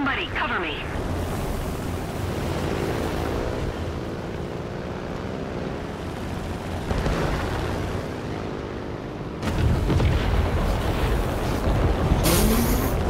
Somebody, cover me.